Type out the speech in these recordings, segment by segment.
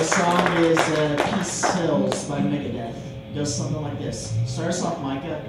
the song is uh, Peace Sells by Megadeth. It goes something like this. Start us off, Micah.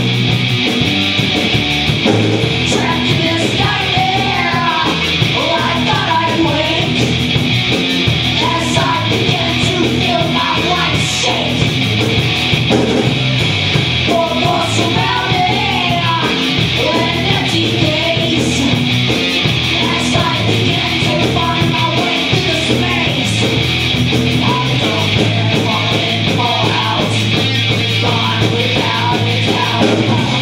Thank you. Thank you.